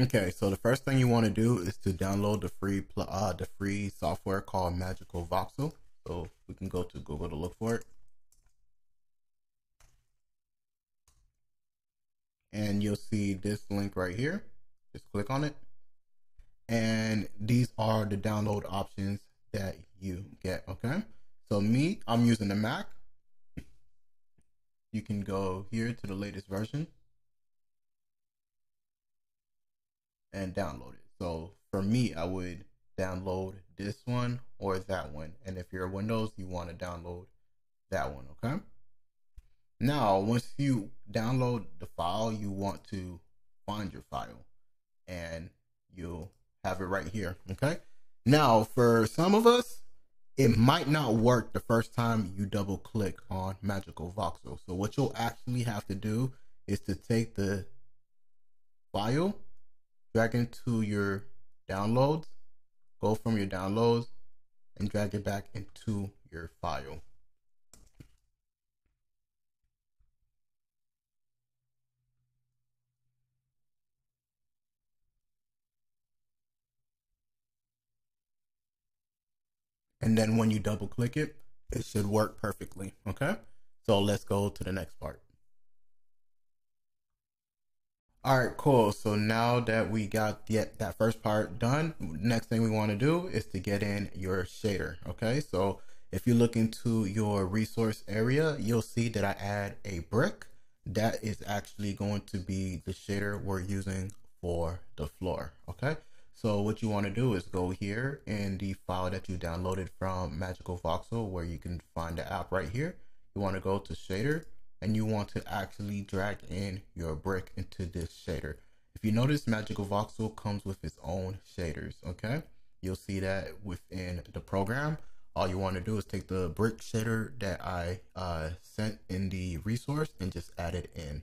Okay, so the first thing you want to do is to download the free uh, the free software called MagicaVoxel. So we can go to Google to look for it. And you'll see this link right here. Just click on it. And these are the download options that you get, okay? So me, I'm using the Mac. You can go here to the latest version and download it. So for me, I would download this one or that one. And if you're Windows, you want to download that one, okay? Now, once you download the file, you want to find your file and you'll have it right here, okay? Now, for some of us, it might not work the first time you double click on MagicaVoxel. So what you'll actually have to do is to take the file drag into your downloads, go from your downloads and drag it back into your file. And then when you double click it, it should work perfectly. Okay. So let's go to the next part. All right, cool. So now that we got the, that first part done, next thing we want to do is to get in your shader. Okay, so if you look into your resource area, you'll see that I add a brick. That is actually going to be the shader we're using for the floor. Okay, so what you want to do is go here in the file that you downloaded from MagicaVoxel, where you can find the app right here. You want to go to shader and you want to actually drag in your brick into this shader. If you notice MagicaVoxel comes with its own shaders, okay? You'll see that within the program. All you want to do is take the brick shader that I uh, sent in the resource and just add it in.